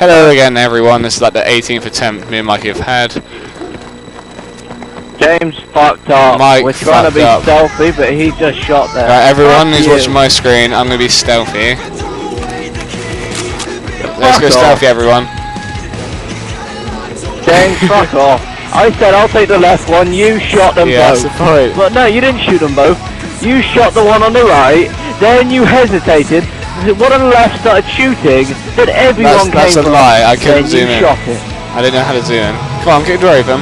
Hello again, everyone. This is like the 18th attempt me and Mikey have had. James fucked up. Mike We're trying to be up. stealthy, but he just shot there. Right, everyone Fuck who's you. watching my screen, I'm gonna be stealthy. Let's go off. stealthy, everyone. James, fuck off. I said I'll take the left one. You shot them Yeah, that's both. the point. But no, you didn't shoot them both. You shot the one on the right. Then you hesitated. One on the left started shooting. Then everyone That's, that's came a from. lie. I couldn't zoom in. shot it. I didn't know how to zoom in. Come on, get the door open.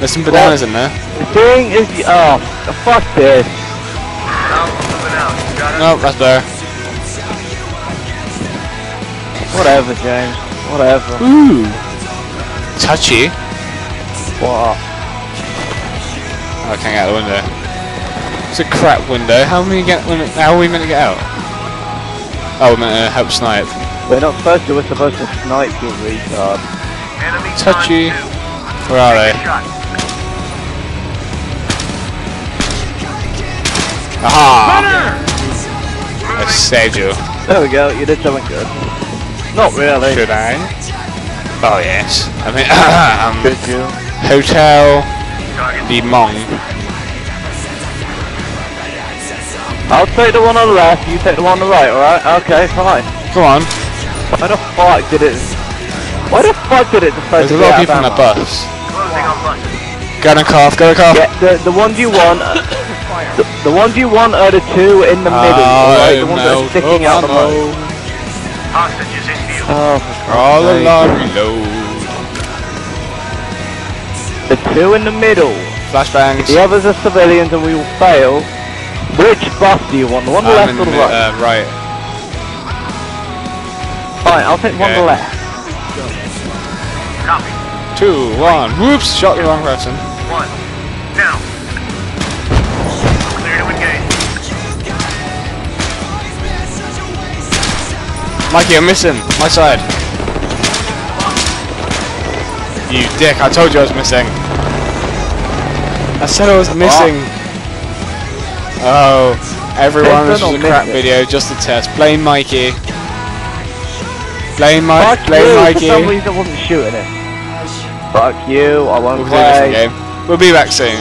There's some bananas in there. The thing is, oh, fuck this. No, that's better. Whatever, James. Whatever. Ooh. Touchy. What? Oh, I can't get out the window. It's a crap window. How are we get? How are we meant to get out? Oh, we're meant to help snipe. We're not supposed to. We're supposed to snipe you, retard. Touchy. Where are they? Aha! I saved you. There we go. You did something good. Not really. Should I? Oh yes. I mean, um, Good you. Hotel the I'll take the one on the left. You take the one on the right. All right? Okay, fine. Come on. Why the fuck did it? Why the fuck did it decide There's to a lot of people on ammo? bus. Go to cough. Go to cough. Yeah, the the ones you want. uh, the, the ones you want are the two in the middle. Alright, the ones that are sticking out the most. Hostages in view. Oh, All along reload. The two in the middle. Flashbangs. The others are civilians and we will fail. Which bus do you want? The one I'm left or the right? uh, right. Fine, I'll take one on the left. Copy. Two, one. Whoops! Shot the wrong person. One. Now. Clear to engage. Mikey, I'm missing. My side. You dick! I told you I was missing. I said I was missing. Oh, Oh, everyone, this was a crap video, just a test. Blame Mikey. Blame Mike. Fuck Blame you, Mikey. for some reason I wasn't shooting it. Fuck you, I won't We'll play a play. game. We'll be back soon.